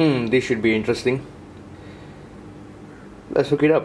Hmm, this should be interesting. Let's hook it up.